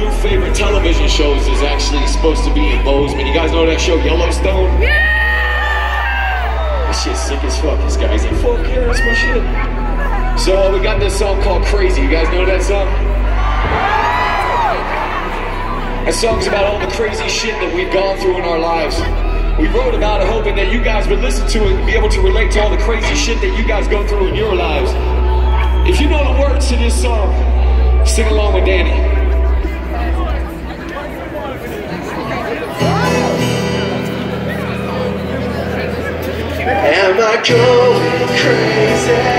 new favorite television shows is actually supposed to be in Bozeman. You guys know that show Yellowstone? Yeah! This shit's sick as fuck. This guy's like, fuck yeah, that's my shit. So uh, we got this song called Crazy. You guys know that song? That song's about all the crazy shit that we've gone through in our lives. We wrote about it hoping that you guys would listen to it and be able to relate to all the crazy shit that you guys go through in your lives. If you know the words to this song, sing along with Danny. Going crazy?